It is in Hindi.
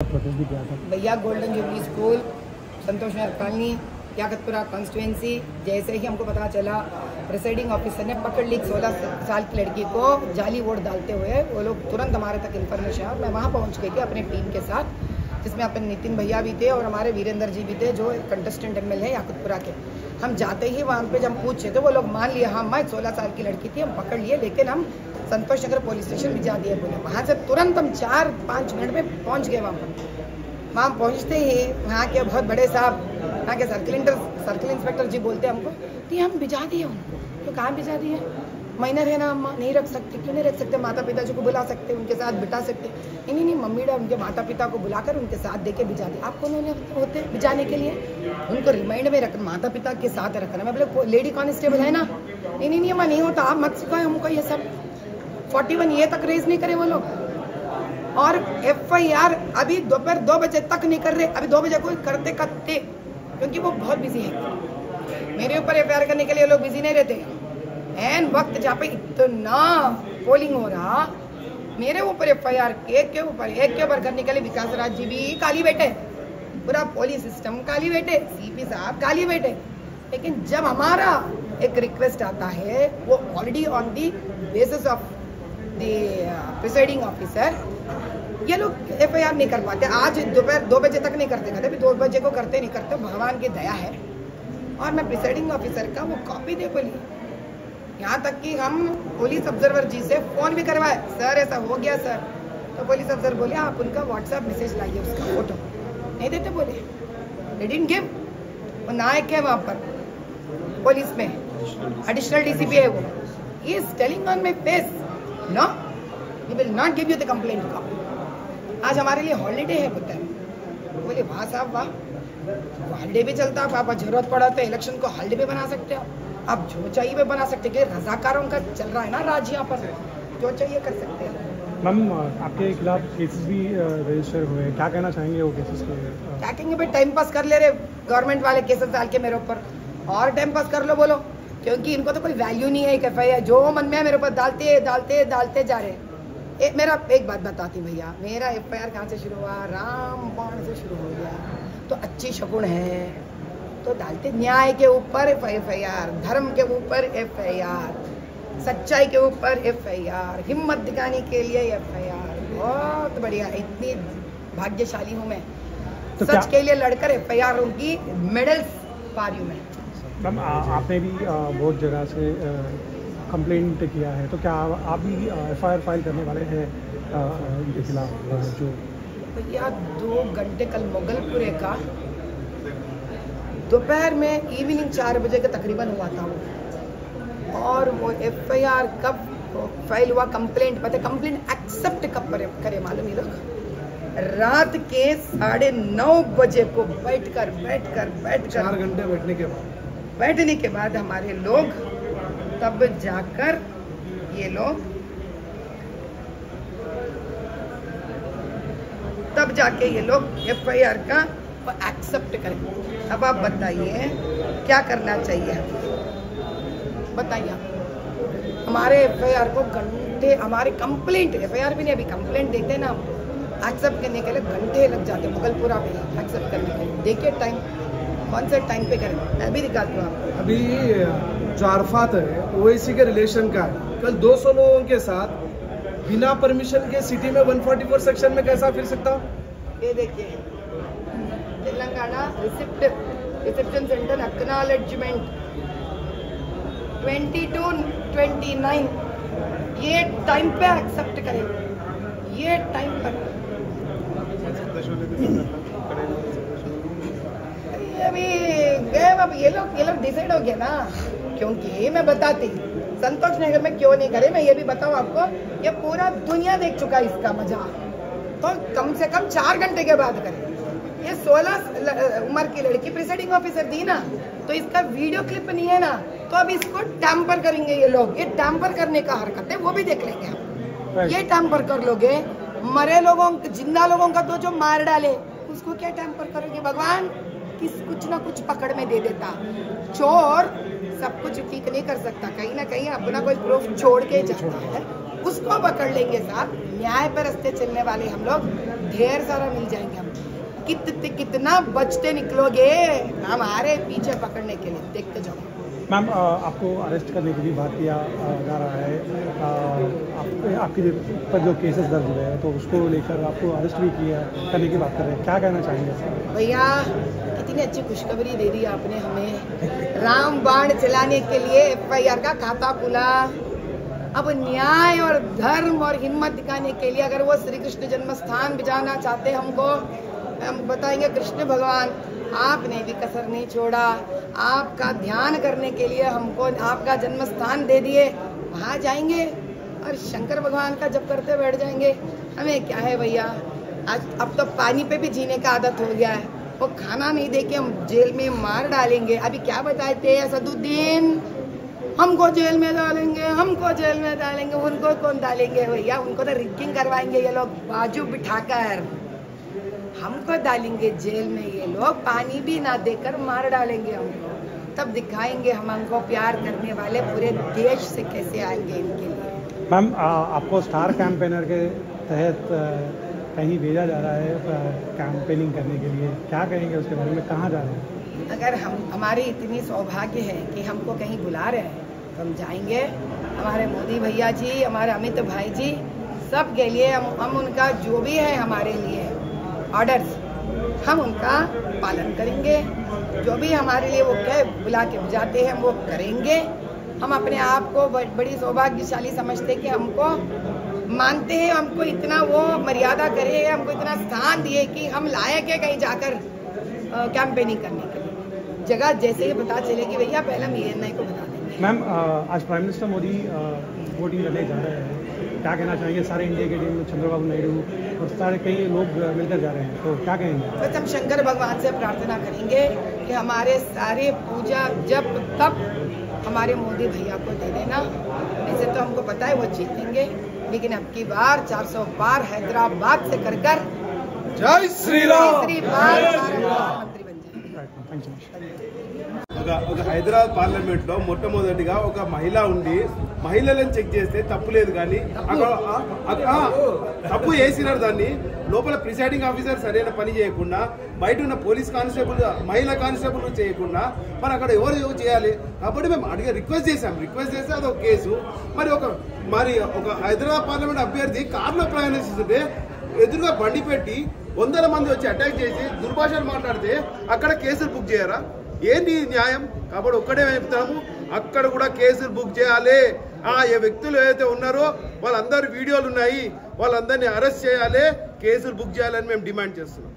भैया golden jubilee school Santosh Nagar colony, Yakutpura constituency जैसे ही हमको पता चला प्रिसाइडिंग ऑफिसर ने पकड़ ली सोलह साल की लड़की को, जाली वोट डालते हुए, वो लोग तुरंत हमारे तक इन्फॉर्मेशन मैं वहाँ पहुँच गई थी अपने टीम के साथ। जिसमें अपने नितिन भैया भी थे और हमारे वीरेंद्र जी भी थे, जो कंटेस्टेंट एम है याकतपुरा के। हम जाते ही वहाँ पे जब पूछे तो वो लोग मान लिए हाँ मैं सोलह साल की लड़की थी, हम पकड़ लिए, लेकिन हम संतोष नगर पुलिस स्टेशन भी जा दिए बोले। वहाँ से तुरंत हम चार पाँच मिनट में पहुँच गए वहाँ पर। वहाँ पहुँचते ही वहाँ के बहुत बड़े साहब वहाँ के सर्किल सर्किल इंस्पेक्टर जी बोलते हमको कि हम भिजा दिए उनको। तो कहाँ भिजा दिए? माइनर है ना अम्मा नहीं रख सकते। क्यों नहीं रख सकते? माता पिता जी को बुला सकते, उनके साथ बिठा सकते। नहीं नहीं मम्मी डा उनके माता पिता को बुलाकर उनके साथ दे के भिजा दिए आप कौन होने होते भिजाने के लिए? उनको रिमाइंड में रखना माता पिता के साथ रखना। मैं बोले लेडी कॉन्स्टेबल है ना? नहीं नहीं नहीं, अम्मा, नहीं होता। आप मत सिखाए हमको ये सब। फोर्टी वन ये तक रेज नहीं करे वो लोग। और एफ़ आई आर अभी दोपहर दो बजे तक नहीं कर रहे। अभी दो बजे कोई करते करते क्योंकि वो बहुत बिज़ी है। मेरे ऊपर एफ़ आई आर करने के लिए लोग बिज़ी नहीं रहते। एन वक्त जहाँ पे इतना पोलिंग हो रहा। मेरे ऊपर एफ़ आई आर एक के ऊपर, एक के ऊपर करने के लिए विकास राज जी भी काली बैठे। पूरा पुलिस सिस्टम काली बैठे सीपी साहब काली बैठे। लेकिन जब हमारा एक रिक्वेस्ट आता है, वो already on the basis of the presiding officer ये लोग एफ़ आई आर नहीं कर पाते। आज दोपहर, दो बजे तक नहीं करते कहते दो बजे को करते नहीं करते, भगवान की दया है। और मैं प्रिसाइडिंग ऑफिसर का वो कॉपी दे बोली। यहाँ तक कि हम पुलिस ऑब्जर्वर जी से फ़ोन भी करवाए। सर ऐसा हो गया सर तो पुलिस ऑब्जर्वर बोले आप उनका व्हाट्सएप मैसेज लाइए उसका फ़ोटो नहीं देते बोले। डिडंट गिव वो नायक है वहाँ पर पुलिस में। एडिशनल डीसीपी है वो। Is telling on my face no he will not give you the complaint copy आज हमारे लिए हॉलीडे है बोलते हैं। बोले वाह साहब वाह। हॉलीडे भी चलता पापा ज़रूरत पड़ा तो इलेक्शन को हॉलीडे भी बना सकते हो। आप जो चाहिए वो बना सकते हैं। रजाकारों का चल रहा है ना राज यहाँ पर। जो चाहिए कर सकते हैं। मैम आपके खिलाफ केसेस भी रजिस्टर हुए हैं। क्या कहना चाहेंगे वो केसेस के क्या कहेंगे भाई टाइम पास कर ले रहे गवर्नमेंट वाले केसेस डाल के मेरे ऊपर। और टाइम पास कर लो बोलो। क्योंकि इनको तो कोई वैल्यू नहीं है एक एफ़ जो मन में है मेरे ऊपर डालते डालते डालते जा रहे एक मेरा एक बात बताती भैया। मेरा एफ़ आई आर कहाँ से शुरू हुआ? राम बाण से शुरू हो गया। तो अच्छी शकुन है। तो डालते न्याय के ऊपर एफ़ आई आर धर्म के ऊपर एफ़ आई आर सच्चाई के ऊपर एफ़ आई आर हिम्मत दिखाने के लिए एफ़ आई आर बहुत बढ़िया इतनी भाग्यशाली हूँ मैं। तो सच क्या- के लिए लड़कर एफ़ आई आर की मेडल्स पा रही हूँ मैं। मैम आपने भी बहुत जगह से कंप्लेंट किया है तो क्या आप भी एफ़ आई आर फ़ाइल करने वाले हैं इनके खिलाफ जो भैया दो घंटे कल मुगलपुरे का। दोपहर में इवनिंग चार बजे का तकरीबन हुआ था वो। और वो एफ़ आई आर कब फ़ाइल हुआ कंप्लेंट पता कंप्लेंट एक्सेप्ट कब करे, करे मालूम ये लोग? रात के साढ़े नौ बजे को बैठकर बैठकर बैठकर चार घंटे बैठने के बाद। बैठने के बाद हमारे लोग तब जाकर ये लोग तब जाके ये लोग एफ़ आई आर का एक्सेप्ट करें। अब आप बताइए क्या करना चाहिए? बताइए आप। हमारे एफआईआर को घंटे हमारे कंप्लेंट एफ़ भी नहीं अभी कंप्लेंट देते हैं ना एक्सेप्ट करने के लिए घंटे लग जाते मुगलपुरा में एक्सेप्ट करने के लिए। देखिए टाइम कौन से टाइम पे करें? मैं भी दिखाती हूँ आपको। अभी जो अरफात है ओवैसी के रिलेशन का है। कल 200 लोगों के साथ बिना परमिशन के सिटी में 144 सेक्शन में कैसा फिर सकता? हूँ ये देखिए Telangana receipt reception centre acknowledgement 22 29 ये टाइम पे एक्सेप्ट करें ये टाइम पर अभी गए अब ये लोग ये लोग डिसाइड हो गया ना क्योंकि मैं बताती संतोष नगर में क्यों नहीं करे मैं ये भी बताऊँ आपको ये पूरा दुनिया देख चुका इसका मज़ा तो कम से कम चार घंटे के बाद करें ये 16 उम्र की लड़की प्रिसाइडिंग ऑफिसर दी ना तो इसका वीडियो क्लिप नहीं है ना तो अब इसको टैम्पर करेंगे ये लोग। ये टैम्पर करने का हरकत है वो भी देख लेंगे हम ये टैम्पर कर लोगे मरे लोगों ज़िंदा लोगों का तो जो मार डाले उसको क्या टैम्पर करोगे भगवान? किस कुछ ना कुछ पकड़ में दे देता। चोर सब कुछ ठीक नहीं कर सकता कहीं ना कहीं अपना कोई प्रूफ छोड़ के जाता है। उसको पकड़ लेंगे साहब। न्याय पर रस्ते चलने वाले हम लोग ढेर सारा मिल जाएँगे हम कित कितना बचते निकलोगे? हम आ रहे पीछे पकड़ने के लिए। देखते जाओ। मैम आपको अरेस्ट करने की भी बात किया जा रहा है। अ, आप, आपके पर जो केसेस दर्ज हुए हैं तो उसको लेकर आपको अरेस्ट भी किया करने की बात कर रहे हैं। क्या कहना चाहेंगे भैया कितनी अच्छी खुशखबरी दे दी आपने हमें। राम बाण चलाने के लिए एफआईआर का खाता खुला। अब न्याय और धर्म और हिम्मत दिखाने के लिए अगर वो श्री कृष्ण जन्म स्थान भी जाना चाहते हमको हम बताएँगे, कृष्ण भगवान, आपने भी कसर नहीं छोड़ा। आपका ध्यान करने के लिए हमको, आपका जन्म स्थान दे दिए। वहाँ जाएँगे और शंकर भगवान का जब करते बैठ जाएँगे। हमें क्या है भैया? आज, अब तो पानी पे भी जीने का आदत हो गया है। वो खाना नहीं दे के हम जेल में मार डालेंगे। अभी क्या बताते हैं असदुद्दीन हमको जेल में डालेंगे, हमको जेल में डालेंगे, उनको कौन डालेंगे भैया? उनको तो रिगिंग करवाएँगे ये लोग, बाजू बिठाकर। हमको डालेंगे जेल में ये लोग पानी भी ना देकर मार डालेंगे हमको। तब दिखाएँगे हम हमको प्यार करने वाले पूरे देश से कैसे आएँगे इनके लिए। मैम आपको स्टार कैंपेनर के तहत कहीं भेजा जा रहा है कैंपेनिंग करने के लिए। क्या कहेंगे उसके बारे में? कहाँ जा रहे हैं? अगर हम हमारी इतनी सौभाग्य है कि हमको कहीं बुला रहे हैं तो हम जाएँगे। हमारे मोदी भैया जी हमारे अमित भाई जी सब के लिए हम हम उनका जो भी है हमारे लिए। ऑर्डर्स हम उनका पालन करेंगे। जो भी हमारे लिए वो कह बुला के बुझाते हैं वो करेंगे। हम अपने आप को बड़ी सौभाग्यशाली समझते कि हमको मानते हैं, हमको इतना वो मर्यादा करे हमको इतना स्थान दिए कि हम लायक है कहीं जाकर कैंपेनिंग करने के लिए। जगह जैसे ही पता चलेगी, भैया, पहले हम ई को बता देंगे। मैम आज प्राइम मिनिस्टर मोदी वोटिंग करने जा रहे हैं। क्या कहना चाहेंगे? सारे इंडिया के टीम चंद्रबाबू नायडू और सारे कई लोग मिलकर जा रहे हैं। तो क्या कहेंगे? बस हम शंकर भगवान से प्रार्थना करेंगे कि हमारे सारे पूजा जब तब हमारे मोदी भैया को दे देना। ऐसे तो हमको पता है वो जीतेंगे लेकिन अब की बार 400 बार हैदराबाद से कर कर जय श्री राम। तीसरी बार ఒక హైదరాబాద్ పార్లమెంట్లో మొట్టమొదటిగా ఒక మహిళ ఉండి మహిళలను చెక్ చేస్తే తప్పు లేదు కానీ తప్పు? చేసినారు దాన్ని. లోపల ప్రిసైడింగ్ ఆఫీసర్ సరైన పని చేయకుండా బయట ఉన్న పోలీస్ కానిస్టేబుల్ మహిళా కానిస్టేబుల్ చేయకుండా మరి అక్కడ ఎవరు చేయాలి? కాబట్టి మేము అడిగే రిక్వెస్ట్ చేశాం. రిక్వెస్ట్ చేస్తే అది ఒక కేసు. మరి ఒక మరి ఒక హైదరాబాద్ పార్లమెంట్ అభ్యర్థి కారులో ప్రయాణిస్తుంటే ఎదురుగా బండి పెట్టి వందల మంది వచ్చి అటాక్ చేసి దుర్భాషలు మాట్లాడితే అక్కడ కేసులు బుక్ చేయరా? ఏంటి న్యాయం? కాబట్టి ఒక్కడే చెప్తాము అక్కడ కూడా కేసులు బుక్ చేయాలి. ఆ వ్యక్తులు ఏదైతే ఉన్నారో వాళ్ళందరి వీడియోలు ఉన్నాయి. వాళ్ళందరినీ అరెస్ట్ చేయాలి. కేసులు బుక్ చేయాలని మేము డిమాండ్ చేస్తున్నాం.